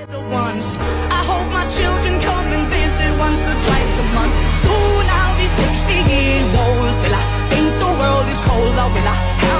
I hope my children come and visit once or twice a month. I'll 60 years old. I think the world is will I